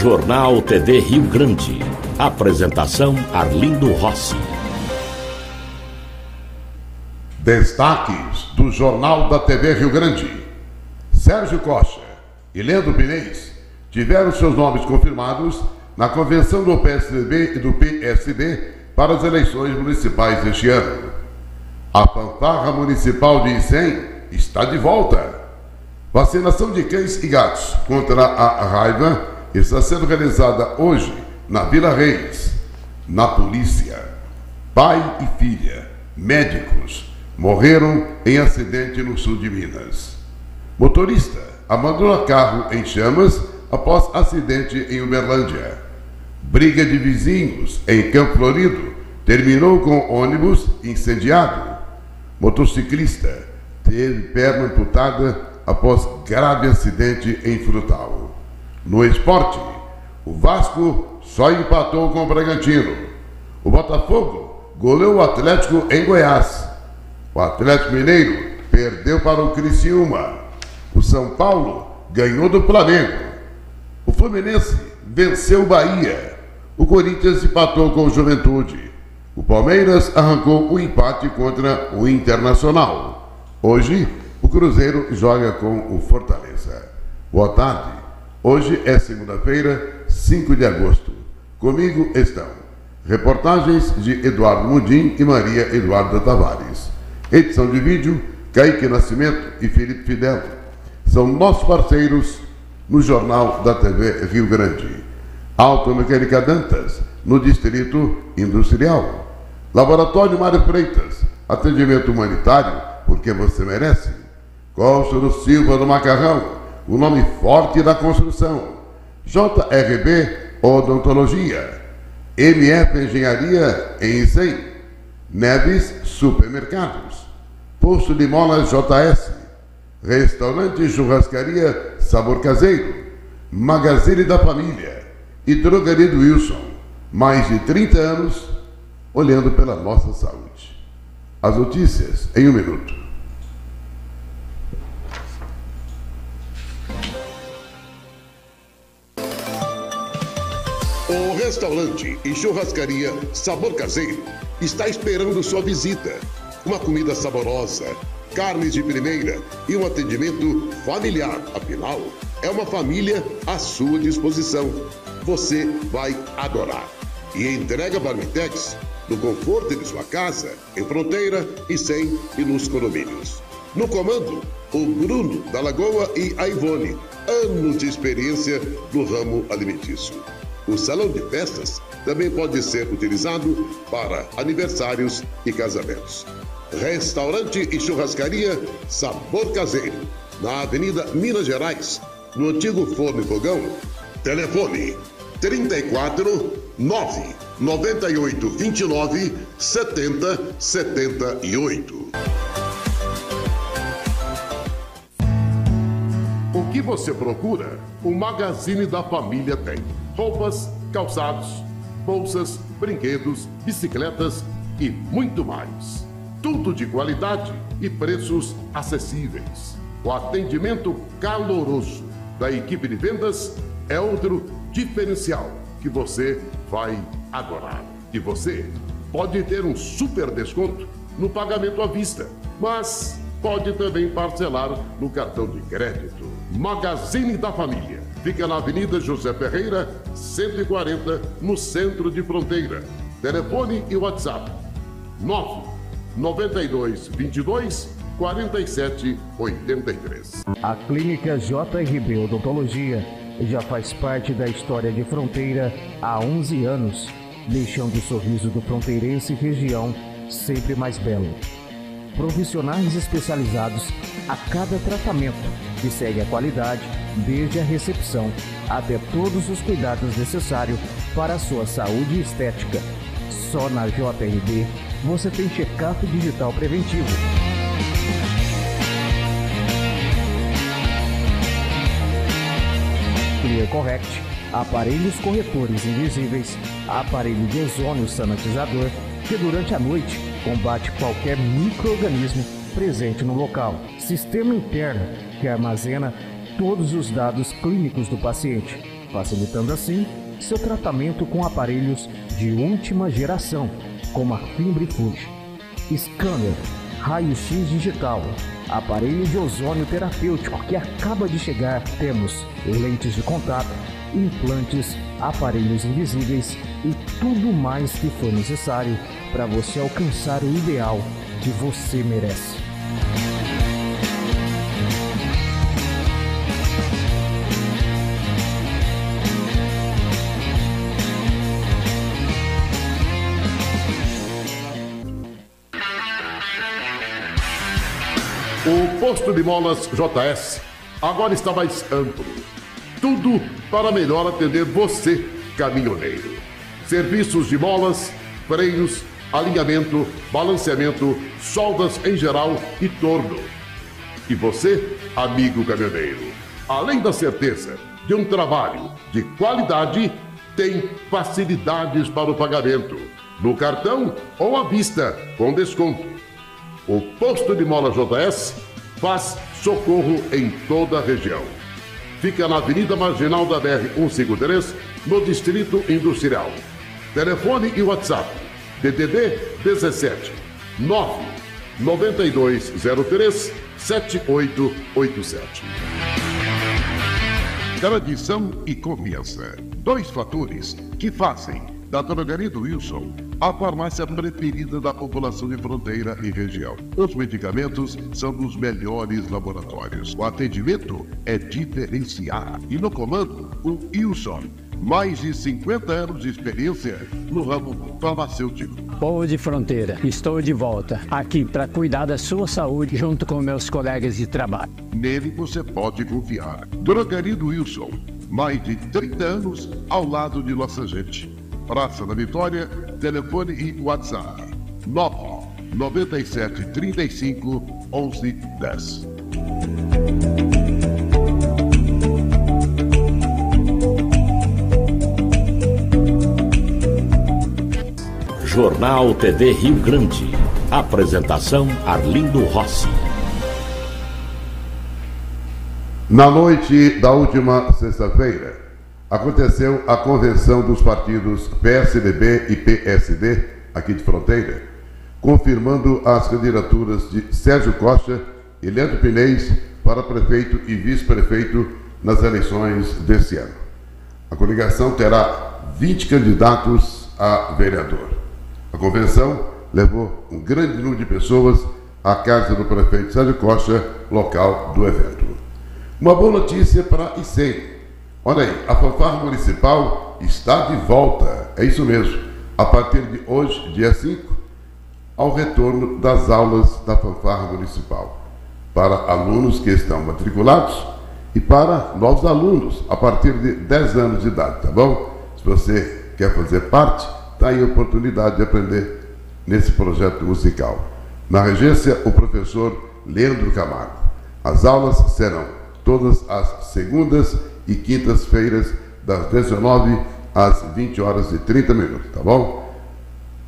Jornal TV Rio Grande. Apresentação Arlindo Rossi. Destaques do Jornal da TV Rio Grande. Sérgio Costa e Leandro Pinês tiveram seus nomes confirmados na convenção do PSDB e do PSD para as eleições municipais deste ano. A fanfarra municipal de Icém está de volta. Vacinação de cães e gatos contra a raiva está sendo realizada hoje na Vila Reis, na polícia. Pai e filha, médicos, morreram em acidente no sul de Minas. Motorista abandona carro em chamas após acidente em Uberlândia. Briga de vizinhos em Campo Florido terminou com ônibus incendiado. Motociclista teve perna amputada após grave acidente em Frutal. No esporte, o Vasco só empatou com o Bragantino. O Botafogo goleou o Atlético em Goiás. O Atlético Mineiro perdeu para o Criciúma. O São Paulo ganhou do Flamengo. O Fluminense venceu o Bahia. O Corinthians empatou com o Juventude. O Palmeiras arrancou o empate contra o Internacional. Hoje, o Cruzeiro joga com o Fortaleza. Boa tarde. Hoje é segunda-feira, 5 de agosto. Comigo estão reportagens de Eduardo Mudim e Maria Eduarda Tavares. Edição de vídeo, Kaique Nascimento e Felipe Fidel. São nossos parceiros no Jornal da TV Rio Grande. Automecânica Dantas, no Distrito Industrial. Laboratório Mário Freitas, atendimento humanitário, porque você merece. Cônsul Silva do Macarrão, o nome forte da construção. JRB Odontologia. MF Engenharia em Icem. Neves Supermercados. Posto de Molas JS. Restaurante Churrascaria Sabor Caseiro. Magazine da Família. E Drogaria do Wilson. Mais de 30 anos olhando pela nossa saúde. As notícias em um minuto. O restaurante e churrascaria Sabor Caseiro está esperando sua visita. Uma comida saborosa, carnes de primeira e um atendimento familiar. Afinal, é uma família à sua disposição. Você vai adorar. E entrega Barmitex no conforto de sua casa, em fronteira e sem e nos condomínios. No comando, o Bruno da Lagoa e a Ivone, anos de experiência no ramo alimentício. O salão de festas também pode ser utilizado para aniversários e casamentos. Restaurante e churrascaria Sabor Caseiro, na Avenida Minas Gerais, no antigo Forno e Fogão. Telefone 34 9 98 29 70 78. Você procura? O Magazine da Família tem. Roupas, calçados, bolsas, brinquedos, bicicletas e muito mais. Tudo de qualidade e preços acessíveis. O atendimento caloroso da equipe de vendas é outro diferencial que você vai adorar. E você pode ter um super desconto no pagamento à vista, mas pode também parcelar no cartão de crédito. Magazine da Família. Fica na Avenida José Ferreira, 140, no centro de Fronteira. Telefone e WhatsApp: 9 92 22 47 83. A Clínica JRB Odontologia já faz parte da história de Fronteira há 11 anos, deixando o sorriso do fronteirense região sempre mais belo. Profissionais especializados a cada tratamento que segue a qualidade desde a recepção até todos os cuidados necessários para a sua saúde e estética. Só na JRB você tem check-up digital preventivo. Clear Correct, aparelhos corretores invisíveis, aparelho de ozônio sanitizador que durante a noite combate qualquer microorganismo presente no local. Sistema interno que armazena todos os dados clínicos do paciente, facilitando assim seu tratamento com aparelhos de última geração, como a Fimbrifuge, scanner, raio-x digital, aparelho de ozônio terapêutico que acaba de chegar, temos lentes de contato, implantes, aparelhos invisíveis e tudo mais que for necessário para você alcançar o ideal que você merece. O posto de molas JS agora está mais amplo. Tudo para melhor atender você, caminhoneiro. Serviços de molas, freios, alinhamento, balanceamento, soldas em geral e torno. E você, amigo caminhoneiro, além da certeza de um trabalho de qualidade, tem facilidades para o pagamento, no cartão ou à vista, com desconto. O posto de mola JS faz socorro em toda a região. Fica na Avenida Marginal da BR 153, no Distrito Industrial. Telefone e WhatsApp: DDD 17 9 9203 7887. Tradição e confiança. Dois fatores que fazem da Drogaria do Wilson a farmácia preferida da população de fronteira e região. Os medicamentos são dos melhores laboratórios. O atendimento é diferenciado. E no comando, o Wilson. Mais de 50 anos de experiência no ramo farmacêutico. Povo de Fronteira, estou de volta aqui para cuidar da sua saúde junto com meus colegas de trabalho. Nele você pode confiar. Drogaria do Wilson. Mais de 30 anos ao lado de nossa gente. Praça da Vitória, telefone e WhatsApp 9 97 35 11 10. Jornal TV Rio Grande. Apresentação Arlindo Rossi. Na noite da última sexta-feira, aconteceu a convenção dos partidos PSDB e PSD, aqui de fronteira, confirmando as candidaturas de Sérgio Costa e Leandro Pinês para prefeito e vice-prefeito nas eleições deste ano. A coligação terá 20 candidatos a vereador. A convenção levou um grande número de pessoas à casa do prefeito Sérgio Costa, local do evento. Uma boa notícia para Icém, Olha aí, a fanfarra municipal está de volta. É isso mesmo. A partir de hoje, dia 5, ao retorno das aulas da fanfarra municipal. Para alunos que estão matriculados e para novos alunos a partir de 10 anos de idade, tá bom? Se você quer fazer parte, está aí a oportunidade de aprender nesse projeto musical. Na regência, o professor Leandro Camargo. As aulas serão todas as segundas e quintas-feiras, das 19 às 20 horas e 30 minutos, tá bom?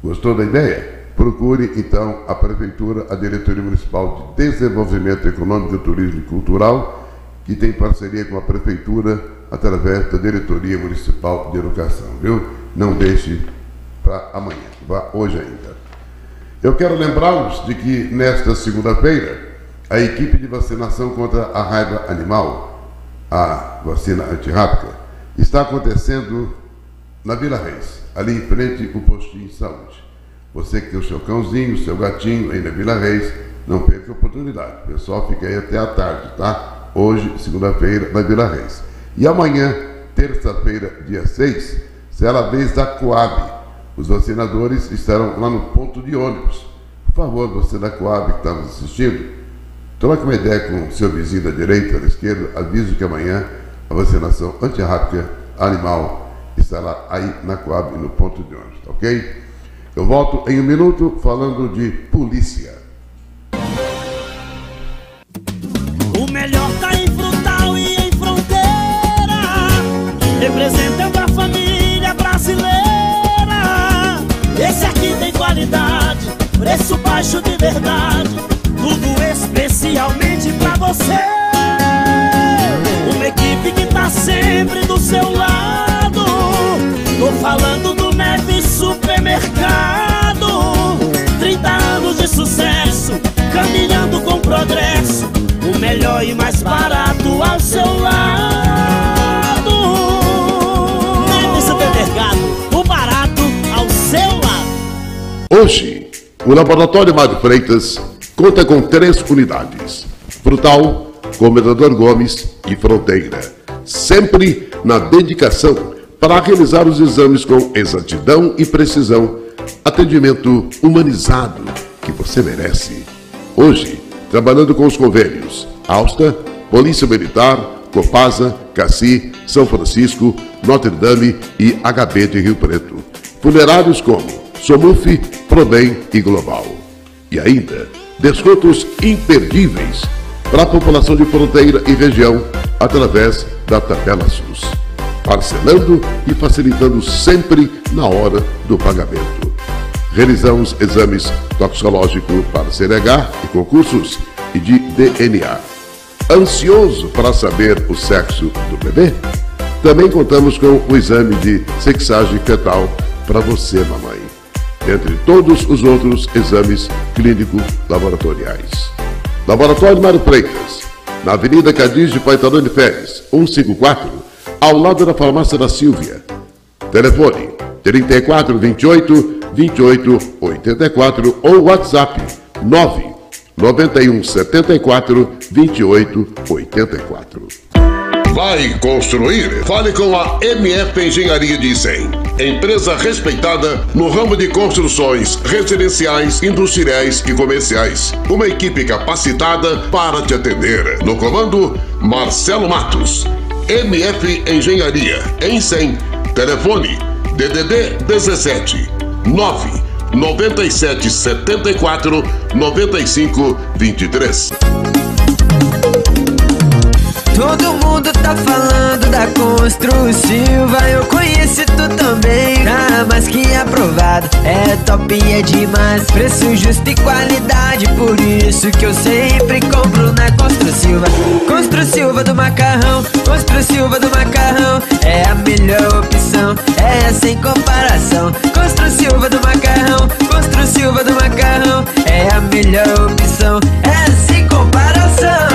Gostou da ideia? Procure então a Prefeitura, a Diretoria Municipal de Desenvolvimento Econômico, Turismo e Cultural, que tem parceria com a Prefeitura através da Diretoria Municipal de Educação, viu? Não deixe para amanhã, vá hoje ainda. Eu quero lembrá-los de que nesta segunda-feira, a equipe de vacinação contra a raiva animal a vacina antirrábica, está acontecendo na Vila Reis, ali em frente o postinho de saúde. Você que tem o seu cãozinho, o seu gatinho aí na Vila Reis, não perca a oportunidade. O pessoal fica aí até a tarde, tá? Hoje, segunda-feira, na Vila Reis. E amanhã, terça-feira, dia 6, será a vez da Coab. Os vacinadores estarão lá no ponto de ônibus. Por favor, você da Coab que está nos assistindo, Troque uma ideia com seu vizinho da direita, da esquerda, aviso que amanhã a vacinação antirrábica animal estará aí na Coab, no ponto de ônibus, ok? Eu volto em um minuto falando de polícia. O melhor tá em Frutal e em Fronteira, representando a família brasileira. Esse aqui tem qualidade, preço baixo de verdade tudo especialmente pra você. seu lado. Tô falando do Neve Supermercado. 30 anos de sucesso, caminhando com progresso. O melhor e mais barato ao seu lado. Neve Supermercado, o barato ao seu lado. Hoje, o Laboratório Mário Freitas conta com três unidades: Frutal, Comendador Gomes e Fronteira. Sempre na dedicação para realizar os exames com exatidão e precisão, atendimento humanizado que você merece. Hoje, trabalhando com os convênios Alsta, Polícia Militar, Copasa, Cassi, São Francisco, Notre Dame e HB de Rio Preto. Funerários como Somuf, Probem e Global. E ainda, descontos imperdíveis para a população de fronteira e região através da tabela SUS, parcelando e facilitando sempre na hora do pagamento. Realizamos exames toxicológicos para CNH e concursos e de DNA. Ansioso para saber o sexo do bebê? Também contamos com o exame de sexagem fetal para você, mamãe, entre todos os outros exames clínico-laboratoriais. Laboratório Mário Freitas, na Avenida Cadiz de Paitadão de Férias, 154, ao lado da Farmácia da Silvia. Telefone 3428 2884 ou WhatsApp 9 91 74 28 84. Vai construir? Fale com a MF Engenharia de Icem. Empresa respeitada no ramo de construções residenciais, industriais e comerciais. Uma equipe capacitada para te atender. No comando, Marcelo Matos. MF Engenharia, em 100. Telefone DDD 17 9 97 74 95 23. Todo mundo tá falando da Constru Silva Eu conheço tu também. Tá mais que aprovado. É top e é demais. Preço justo e qualidade. Por isso que eu sempre compro na Constru Silva Constru Silva do Macarrão. Constru Silva do Macarrão. É a melhor opção. É sem comparação. Constru Silva do Macarrão. Constru Silva do Macarrão. É a melhor opção. É sem comparação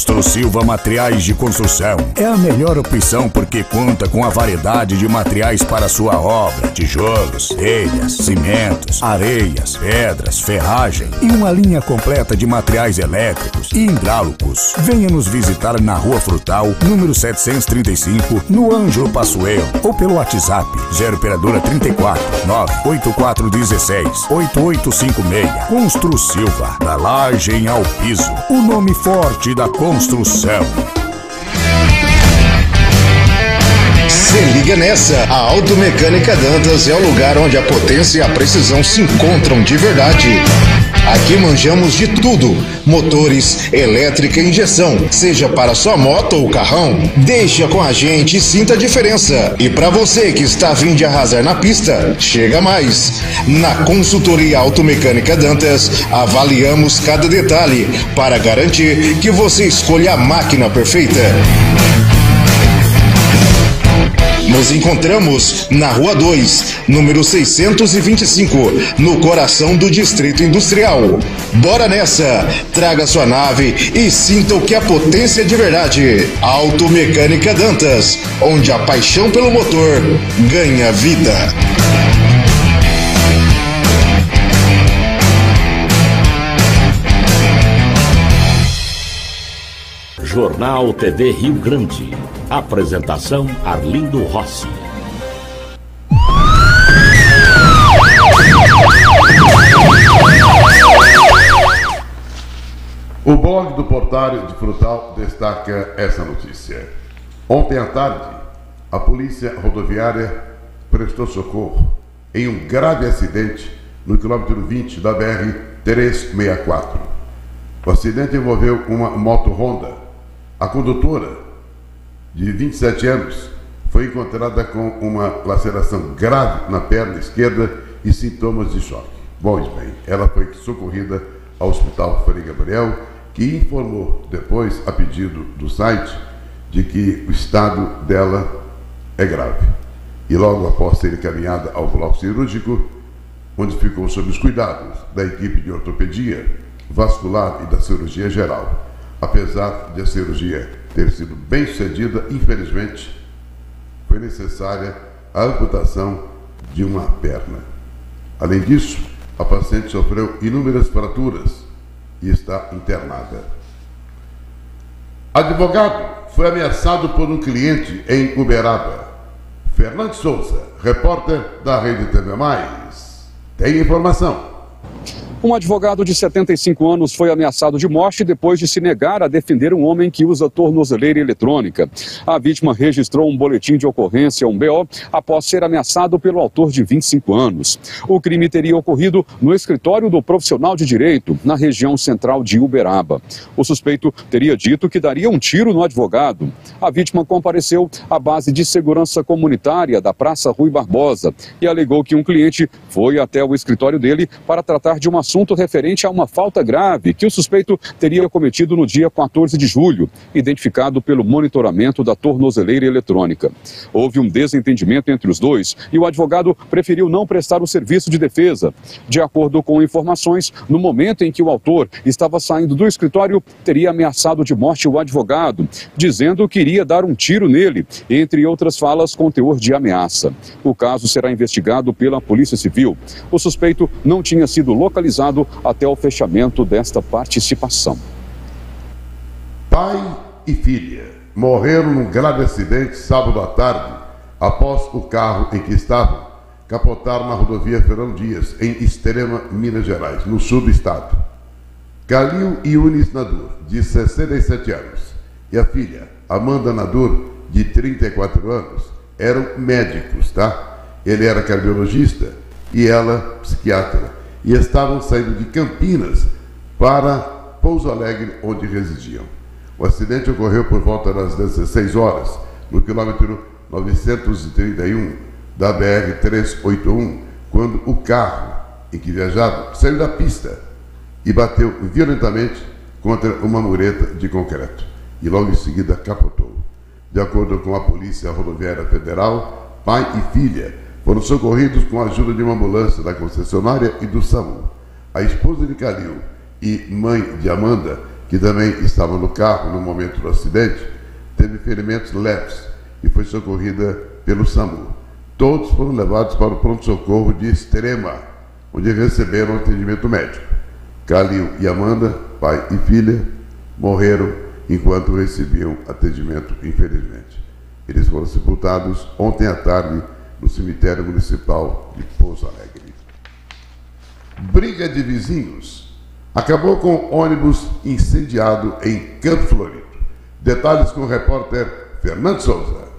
Constru Silva Materiais de Construção é a melhor opção porque conta com a variedade de materiais para sua obra: tijolos, telhas, cimentos, areias, pedras, ferragem e uma linha completa de materiais elétricos e hidráulicos. Venha nos visitar na Rua Frutal, número 735, no Ângelo Passuelo ou pelo WhatsApp 0 operadora 34 98416 8856. Constru Silva, da laje ao piso. O nome forte da construção. Se liga nessa! A Automecânica Dantas é o lugar onde a potência e a precisão se encontram de verdade. Aqui manjamos de tudo: motores, elétrica injeção, seja para sua moto ou carrão. Deixa com a gente e sinta a diferença. E para você que está fim de arrasar na pista, chega mais. Na consultoria Automecânica Dantas, avaliamos cada detalhe para garantir que você escolha a máquina perfeita. Nos encontramos na Rua 2, número 625, no coração do Distrito Industrial. Bora nessa! Traga sua nave e sinta o que é potência de verdade. Automecânica Dantas, onde a paixão pelo motor ganha vida. Jornal TV Rio Grande. Apresentação Arlindo Rossi. O blog do Portário de Frutal destaca essa notícia. Ontem à tarde, a polícia rodoviária prestou socorro em um grave acidente no quilômetro 20 da BR 364. O acidente envolveu uma moto Honda. A condutora, de 27 anos, foi encontrada com uma laceração grave na perna esquerda e sintomas de choque. Pois bem, ela foi socorrida ao Hospital Frei Gabriel, que informou depois, a pedido do site, de que o estado dela é grave. E logo após ser encaminhada ao bloco cirúrgico, onde ficou sob os cuidados da equipe de ortopedia, vascular e da cirurgia geral. Apesar de a cirurgia ter sido bem sucedida, infelizmente, foi necessária a amputação de uma perna. Além disso, a paciente sofreu inúmeras fraturas e está internada. Advogado foi ameaçado por um cliente em Uberaba. Fernando Souza, repórter da Rede TV Mais, tem informação. Um advogado de 75 anos foi ameaçado de morte depois de se negar a defender um homem que usa tornozeleira eletrônica. A vítima registrou um boletim de ocorrência, um BO, após ser ameaçado pelo autor de 25 anos. O crime teria ocorrido no escritório do profissional de direito, na região central de Uberaba. O suspeito teria dito que daria um tiro no advogado. A vítima compareceu à base de segurança comunitária da Praça Rui Barbosa e alegou que um cliente foi até o escritório dele para tratar de uma assunto referente a uma falta grave que o suspeito teria cometido no dia 14 de julho, identificado pelo monitoramento da tornozeleira eletrônica. Houve um desentendimento entre os dois e o advogado preferiu não prestar o serviço de defesa. De acordo com informações, no momento em que o autor estava saindo do escritório, teria ameaçado de morte o advogado, dizendo que iria dar um tiro nele, entre outras falas com teor de ameaça. O caso será investigado pela Polícia Civil. O suspeito não tinha sido localizado até o fechamento desta participação. Pai e filha morreram num grave acidente sábado à tarde, após o carro em que estavam capotar na rodovia Fernando Dias, em Extrema, Minas Gerais, no sul do estado. Calil Yunis Nadur, de 67 anos, e a filha, Amanda Nadur, de 34 anos, eram médicos, tá? Ele era cardiologista e ela psiquiatra e estavam saindo de Campinas para Pouso Alegre, onde residiam. O acidente ocorreu por volta das 16 horas, no quilômetro 931 da BR-381, quando o carro em que viajavam saiu da pista e bateu violentamente contra uma mureta de concreto e logo em seguida capotou. De acordo com a Polícia Rodoviária Federal, pai e filha foram socorridos com a ajuda de uma ambulância da concessionária e do SAMU. A esposa de Calil e mãe de Amanda, que também estava no carro no momento do acidente, teve ferimentos leves e foi socorrida pelo SAMU. Todos foram levados para o pronto-socorro de Extrema, onde receberam atendimento médico. Calil e Amanda, pai e filha, morreram enquanto recebiam atendimento, infelizmente. Eles foram sepultados ontem à tarde no cemitério municipal de Pouso Alegre. Briga de vizinhos acabou com ônibus incendiado em Campo Florido. Detalhes com o repórter Fernando Souza.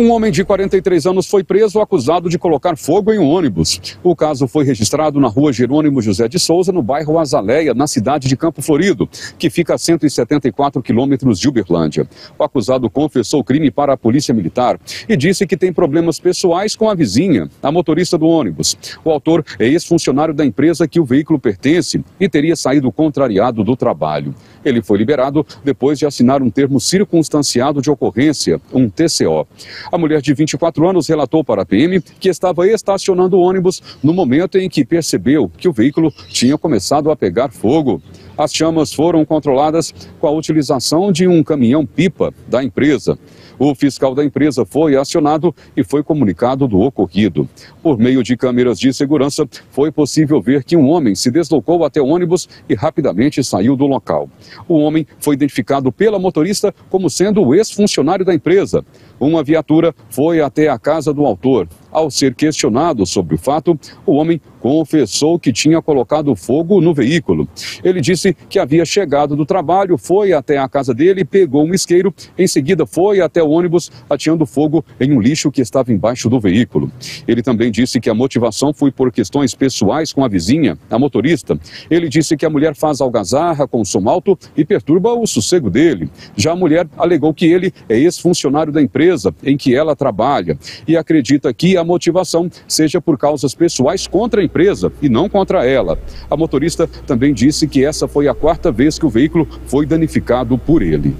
Um homem de 43 anos foi preso acusado de colocar fogo em um ônibus. O caso foi registrado na rua Jerônimo José de Souza, no bairro Azaleia, na cidade de Campo Florido, que fica a 174 quilômetros de Uberlândia. O acusado confessou o crime para a polícia militar e disse que tem problemas pessoais com a vizinha, a motorista do ônibus. O autor é ex-funcionário da empresa que o veículo pertence e teria saído contrariado do trabalho. Ele foi liberado depois de assinar um termo circunstanciado de ocorrência, um TCO. A mulher de 24 anos relatou para a PM que estava estacionando o ônibus no momento em que percebeu que o veículo tinha começado a pegar fogo. As chamas foram controladas com a utilização de um caminhão-pipa da empresa. O fiscal da empresa foi acionado e foi comunicado do ocorrido. Por meio de câmeras de segurança, foi possível ver que um homem se deslocou até o ônibus e rapidamente saiu do local. O homem foi identificado pela motorista como sendo o ex-funcionário da empresa. Uma viatura foi até a casa do autor. Ao ser questionado sobre o fato, o homem confessou que tinha colocado fogo no veículo. Ele disse que havia chegado do trabalho, foi até a casa dele, pegou um isqueiro, em seguida foi até o ônibus, ateando fogo em um lixo que estava embaixo do veículo. Ele também disse que a motivação foi por questões pessoais com a vizinha, a motorista. Ele disse que a mulher faz algazarra com som alto e perturba o sossego dele. Já a mulher alegou que ele é ex-funcionário da empresa em que ela trabalha e acredita que a motivação seja por causas pessoais contra a empresa e não contra ela. A motorista também disse que essa foi a quarta vez que o veículo foi danificado por ele.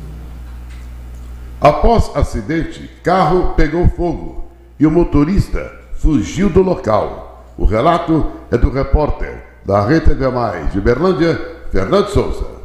Após acidente, carro pegou fogo e o motorista fugiu do local. O relato é do repórter da Rede Mais de Berlândia, Fernando Souza.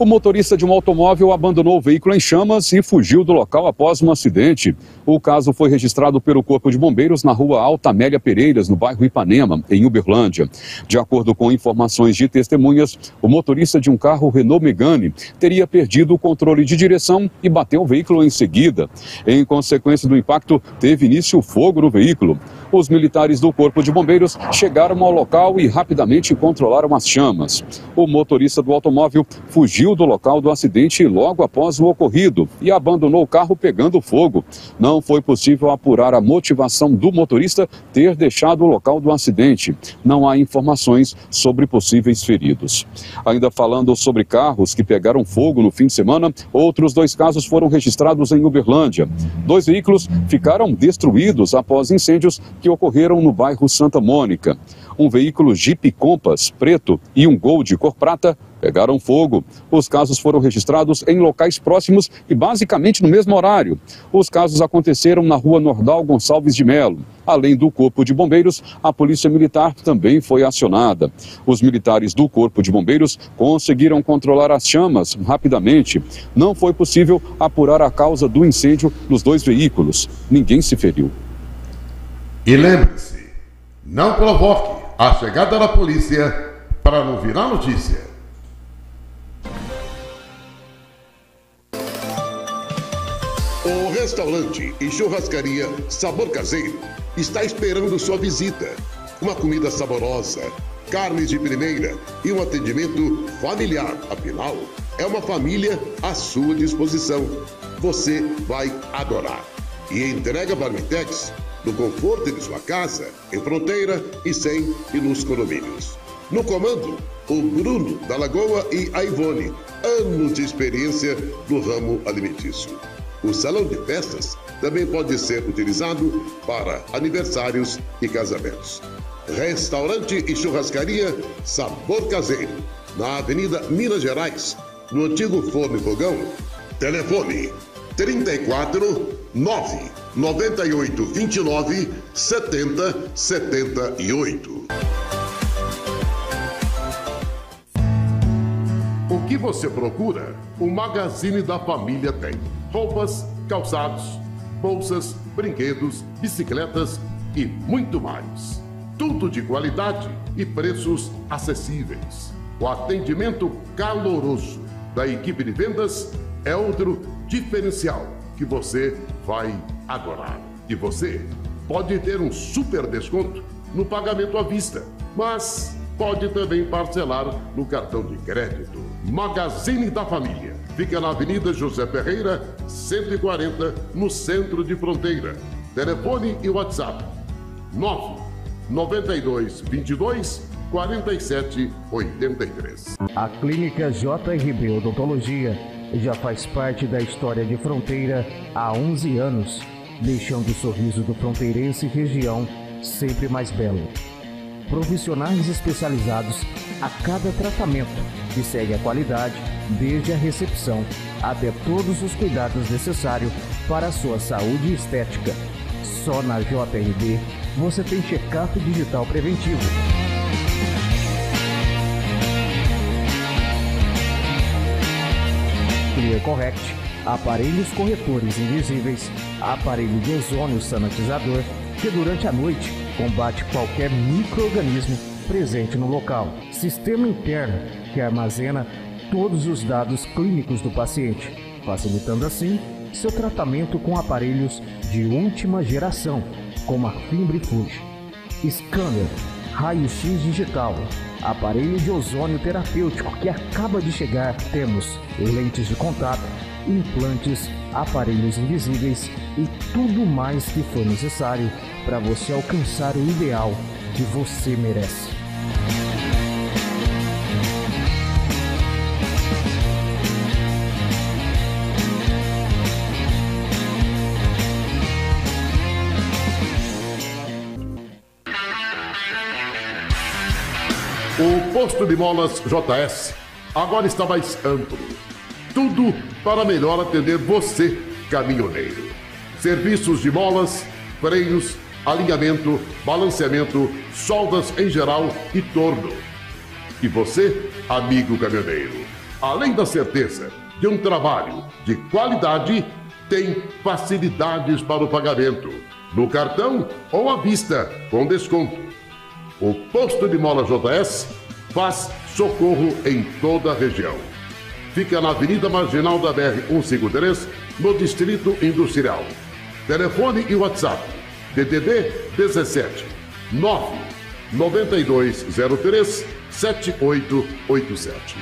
O motorista de um automóvel abandonou o veículo em chamas e fugiu do local após um acidente. O caso foi registrado pelo Corpo de Bombeiros na rua Alta Amélia Pereiras, no bairro Ipanema, em Uberlândia. De acordo com informações de testemunhas, o motorista de um carro Renault Megane teria perdido o controle de direção e bateu o veículo em seguida. Em consequência do impacto, teve início o fogo no veículo. Os militares do Corpo de Bombeiros chegaram ao local e rapidamente controlaram as chamas. O motorista do automóvel fugiu do local do acidente logo após o ocorrido e abandonou o carro pegando fogo. Não foi possível apurar a motivação do motorista ter deixado o local do acidente. Não há informações sobre possíveis feridos. Ainda falando sobre carros que pegaram fogo no fim de semana, outros dois casos foram registrados em Uberlândia. Dois veículos ficaram destruídos após incêndios que ocorreram no bairro Santa Mônica. Um veículo Jeep Compass preto e um Gol de cor prata pegaram fogo. Os casos foram registrados em locais próximos e basicamente no mesmo horário. Os casos aconteceram na rua Nordal Gonçalves de Melo. Além do Corpo de Bombeiros, a Polícia Militar também foi acionada. Os militares do Corpo de Bombeiros conseguiram controlar as chamas rapidamente. Não foi possível apurar a causa do incêndio nos dois veículos. Ninguém se feriu. E lembre-se, não provoque a chegada da polícia para não virar notícia. O restaurante e churrascaria Sabor Caseiro está esperando sua visita. Uma comida saborosa, carnes de primeira e um atendimento familiar. Afinal, é uma família à sua disposição. Você vai adorar. E entrega Barmitex no conforto de sua casa, em fronteira e sem e nos condomínios. No comando, o Bruno da Lagoa e a Ivone, anos de experiência no ramo alimentício. O salão de festas também pode ser utilizado para aniversários e casamentos. Restaurante e churrascaria Sabor Caseiro, na Avenida Minas Gerais, no antigo Forno e Fogão. Telefone 34 9 98 29 70 78. O que você procura, o Magazine da Família tem. Roupas, calçados, bolsas, brinquedos, bicicletas e muito mais. Tudo de qualidade e preços acessíveis. O atendimento caloroso da equipe de vendas é outro diferencial que você vai adorar. E você pode ter um super desconto no pagamento à vista, mas pode também parcelar no cartão de crédito. Magazine da Família. Fica na Avenida José Ferreira, 140, no centro de Fronteira. Telefone e WhatsApp: 9 92 22 47 83. A Clínica JRB Odontologia já faz parte da história de Fronteira há 11 anos, deixando o sorriso do fronteirense região sempre mais belo. Profissionais especializados a cada tratamento, que segue a qualidade desde a recepção até todos os cuidados necessários para a sua saúde estética. Só na JRB você tem check-up digital preventivo Clear Correct, aparelhos corretores invisíveis, aparelho de ozônio sanitizador, que durante a noite combate qualquer microorganismo presente no local. Sistema interno que armazena todos os dados clínicos do paciente, facilitando assim seu tratamento com aparelhos de última geração, como a Fimbrifuge. Scanner, raio-x digital, aparelho de ozônio terapêutico que acaba de chegar. Temos lentes de contato, implantes, aparelhos invisíveis e tudo mais que for necessário para você alcançar o ideal que você merece. O posto de molas JS agora está mais amplo. tudo para melhor atender você, caminhoneiro. Serviços de molas, freios, alinhamento, balanceamento, soldas em geral e torno. E você, amigo caminhoneiro, além da certeza de um trabalho de qualidade, tem facilidades para o pagamento, no cartão ou à vista, com desconto. O posto de mola JS faz socorro em toda a região. Fica na Avenida Marginal da BR 153, no Distrito Industrial. Telefone e WhatsApp: DDD 17 9 9203 7887.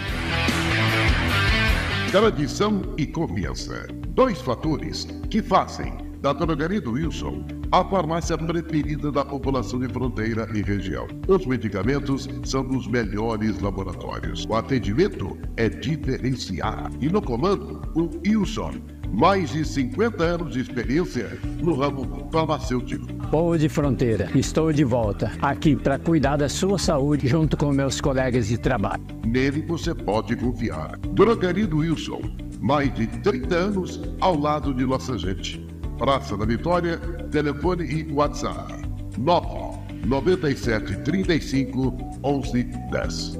Tradição e confiança. Dois fatores que fazem da Drogaria do Wilson a farmácia preferida da população de fronteira e região. Os medicamentos são dos melhores laboratórios. O atendimento é diferenciado. E no comando, o Wilson. Mais de 50 anos de experiência no ramo farmacêutico. Povo de Fronteira, estou de volta aqui para cuidar da sua saúde junto com meus colegas de trabalho. Nele você pode confiar. Drogaria do Wilson. Mais de 30 anos ao lado de nossa gente. Praça da Vitória, telefone e WhatsApp. 9 97 35 11 10.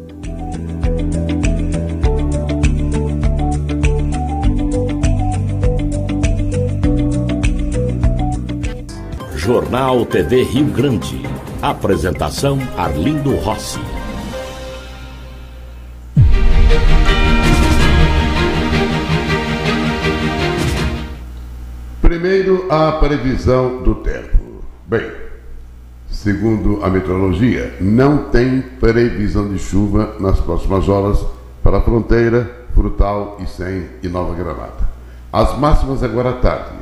Jornal TV Rio Grande. Apresentação Arlindo Rossi. Primeiro, a previsão do tempo. Bem, segundo a meteorologia, não tem previsão de chuva nas próximas horas para a fronteira, Frutal, Icém e Nova Granada. As máximas agora à tarde.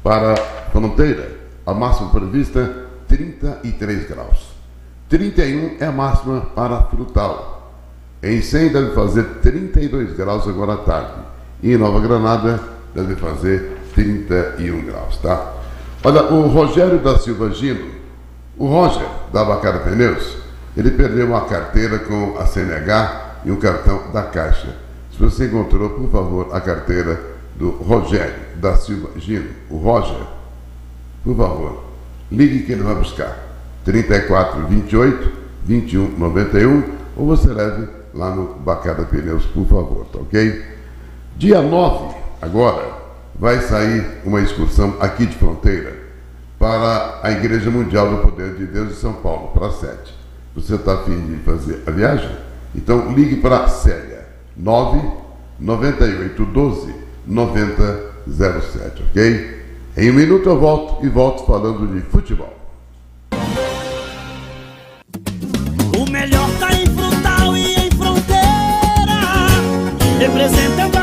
Para a fronteira, a máxima prevista 33 graus. 31 é a máxima para Frutal. Em Icém deve fazer 32 graus agora à tarde. E em Nova Granada deve fazer 31 graus, tá? Olha, o Rogério da Silva Gino, o Roger da Bacara Pneus, ele perdeu uma carteira com a CNH e um cartão da Caixa. Se você encontrou, por favor, a carteira do Rogério da Silva Gino, o Roger, por favor, ligue que ele vai buscar. 34 28 21 91 ou você leve lá no Bacada Pneus, por favor, tá ok? Dia 9, agora, vai sair uma excursão aqui de fronteira para a Igreja Mundial do Poder de Deus de São Paulo, para a sede. Você está afim de fazer a viagem? Então ligue para a Célia, 9 98 12 9007, ok? Em um minuto eu volto e volto falando de futebol. O melhor tá em Frutal e em Fronteira, representando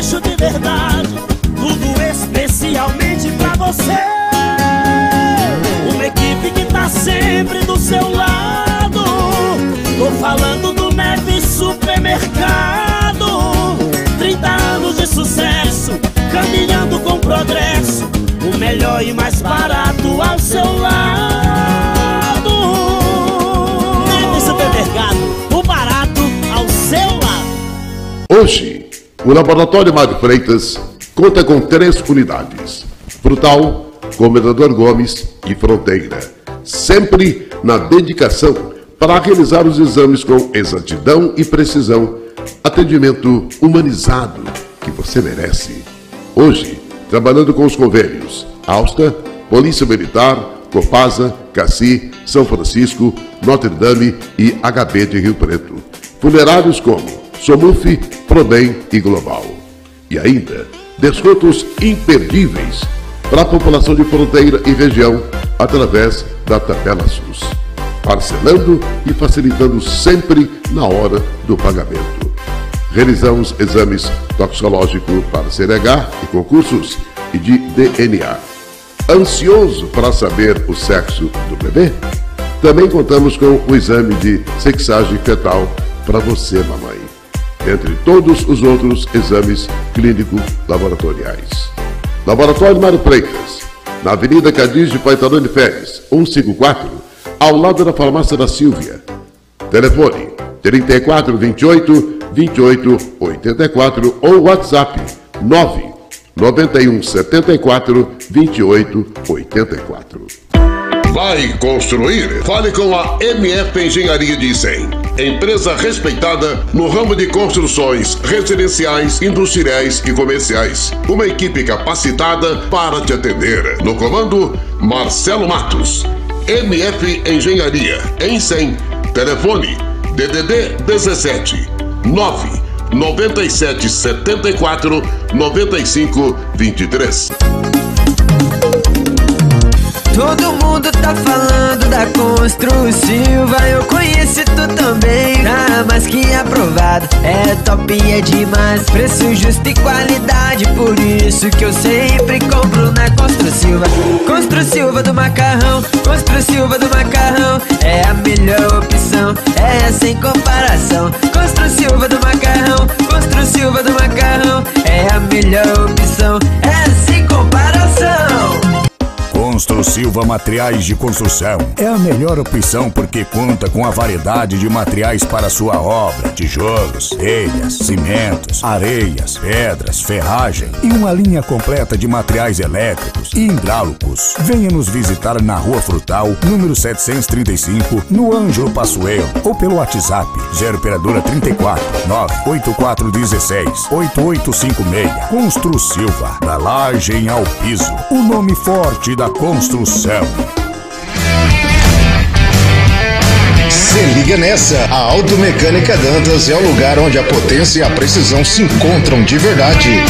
baixo de verdade, tudo especialmente pra você. Uma equipe que tá sempre do seu lado. Tô falando do Neve Supermercado. 30 anos de sucesso, caminhando com progresso. O melhor e mais barato ao seu lado. Neve Supermercado, o barato ao seu lado. Hoje, o Laboratório Mário Freitas conta com três unidades: Frutal, Comendador Gomes e Fronteira. Sempre na dedicação para realizar os exames com exatidão e precisão, atendimento humanizado que você merece. Hoje, trabalhando com os convênios Alsta, Polícia Militar, Copasa, Cassi, São Francisco, Notre Dame e HB de Rio Preto. Funerários como Somuf, Prodem e Global. E ainda, descontos imperdíveis para a população de fronteira e região através da tabela SUS. Parcelando e facilitando sempre na hora do pagamento. Realizamos exames toxicológicos para CNH e concursos e de DNA. Ansioso para saber o sexo do bebê? Também contamos com o exame de sexagem fetal para você, mamãe entre todos os outros exames clínico-laboratoriais. Laboratório Mário Freitas, na Avenida Cadiz de Paitadão de Férias, 154, ao lado da farmácia da Silvia. Telefone 3428 2884 ou WhatsApp 9 91 74 28 84. Vai construir? Fale com a MF Engenharia de Icem. Empresa respeitada no ramo de construções residenciais, industriais e comerciais. Uma equipe capacitada para te atender. No comando, Marcelo Matos. MF Engenharia, em 100. Telefone DDD 17 9 97 74 95 23. Todo mundo tá falando da Constru Silva Eu conheço tu também. Tá mais que aprovado É top é demais. Preço justo e qualidade Por isso que eu sempre compro na Constru Silva Constru Silva do Macarrão Constru Silva do Macarrão É a melhor opção É sem comparação. Constru Silva do Macarrão Constru Silva do Macarrão É a melhor opção É sem comparação Constru Silva Materiais de Construção é a melhor opção porque conta com a variedade de materiais para sua obra: tijolos, telhas, cimentos, areias, pedras, ferragem e uma linha completa de materiais elétricos e hidráulicos. Venha nos visitar na Rua Frutal, número 735, no Ângelo Passuelo ou pelo WhatsApp 0 operadora 34 98416 8856. Constru Silva, da laje ao piso. O nome forte da construção. Se liga nessa! A Automecânica Dantas é o lugar onde a potência e a precisão se encontram de verdade.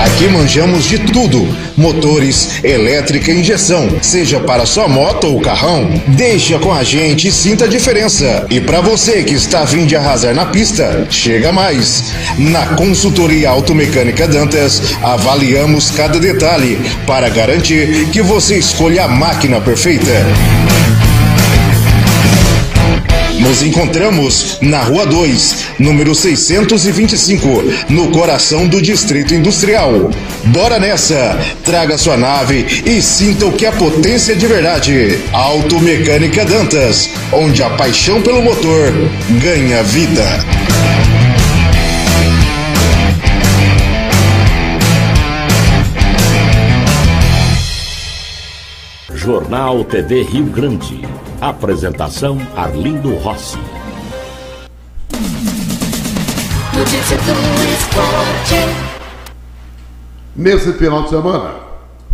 Aqui manjamos de tudo: motores, elétrica injeção, seja para sua moto ou carrão. Deixa com a gente e sinta a diferença. E para você que está fim de arrasar na pista, chega mais. Na consultoria Automecânica Dantas, avaliamos cada detalhe para garantir que você escolha a máquina perfeita. Nos encontramos na Rua 2, número 625, no coração do Distrito Industrial. Bora nessa! Traga sua nave e sinta o que é potência de verdade. Automecânica Dantas, onde a paixão pelo motor ganha vida. Jornal TV Rio Grande. Apresentação Arlindo Rossi. Notícia do esporte. Nesse final de semana,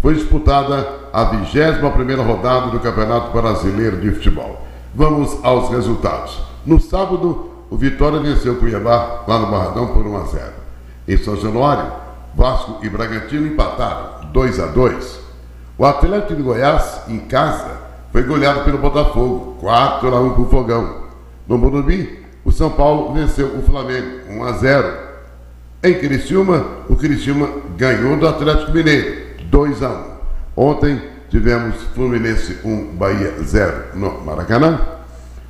foi disputada a 21 rodada do Campeonato Brasileiro de Futebol. Vamos aos resultados. No sábado, o Vitória venceu o Cuiabá lá no Barradão por 1 a 0. Em São Januário, Vasco e Bragantino empataram 2 a 2. O Atlético de Goiás, em casa, foi goleado pelo Botafogo, 4 a 1 para o Fogão. No Morumbi, o São Paulo venceu o Flamengo, 1 a 0. Em Criciúma, o Criciúma ganhou do Atlético Mineiro, 2 a 1. Ontem tivemos Fluminense 1, Bahia 0 no Maracanã.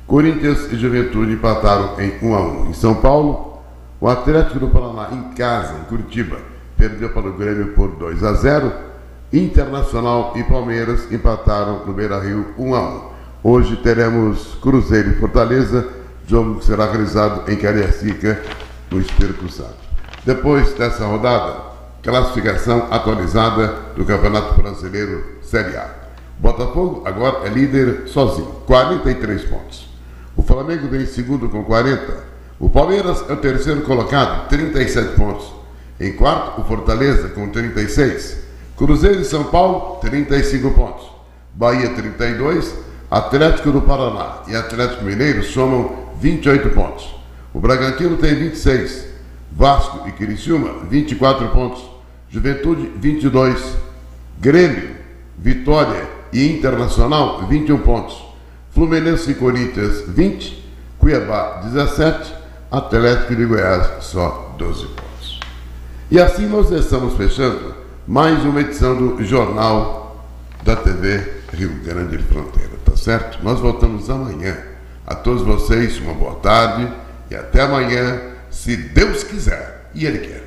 Corinthians e Juventude empataram em 1 a 1. Em São Paulo, o Atlético do Paraná, em casa, em Curitiba, perdeu para o Grêmio por 2 a 0. Internacional e Palmeiras empataram no Beira Rio 1 a 1. Hoje teremos Cruzeiro e Fortaleza, jogo que será realizado em Cariacica, no Espírito Santo. Depois dessa rodada, classificação atualizada do Campeonato Brasileiro Série A. Botafogo agora é líder sozinho, 43 pontos. O Flamengo vem em segundo com 40. O Palmeiras é o terceiro colocado, 37 pontos. Em quarto, o Fortaleza com 36. Cruzeiro de São Paulo, 35 pontos. Bahia, 32. Atlético do Paraná e Atlético Mineiro somam 28 pontos. O Bragantino tem 26. Vasco e Criciúma, 24 pontos. Juventude, 22. Grêmio, Vitória e Internacional, 21 pontos. Fluminense e Corinthians, 20. Cuiabá, 17. Atlético de Goiás, só 12 pontos. E assim nós estamos fechando mais uma edição do Jornal da TV Rio Grande de Fronteira, tá certo? Nós voltamos amanhã. A todos vocês, uma boa tarde e até amanhã, se Deus quiser e Ele quer.